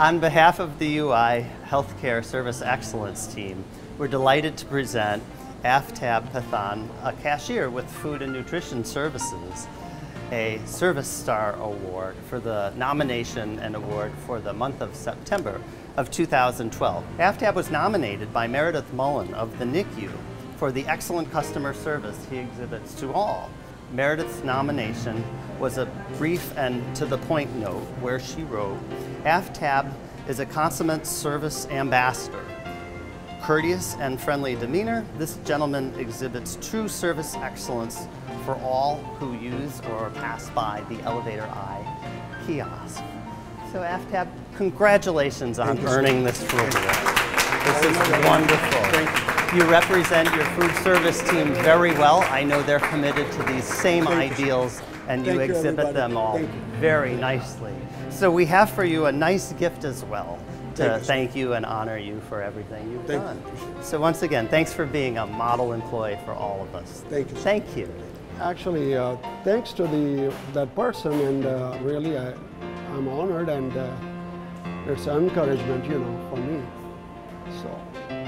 On behalf of the UI Healthcare Service Excellence team, we're delighted to present Aftab Pathan, a cashier with Food and Nutrition Services, a Service Star Award for the nomination and award for the month of September of 2012. Aftab was nominated by Meredith Mullen of the NICU for the excellent customer service he exhibits to all. Meredith's nomination was a brief and to the point note where she wrote, Aftab is a consummate service ambassador. Courteous and friendly demeanor, this gentleman exhibits true service excellence for all who use or pass by the Elevator I kiosk. So Aftab, congratulations on earning this award. This is wonderful. You represent your food service team very well. I know they're committed to these same ideals and you you, exhibit everybody. them all very nicely. So we have for you a nice gift as well to Thank you, thank you and honor you for everything you've Thank done. Appreciate So once again, thanks for being a model employee for all of us. Thank you. Thank you. Actually, uh, thanks to the that person, and uh, really, I, I'm honored, and uh, it's encouragement, you know, for me. So,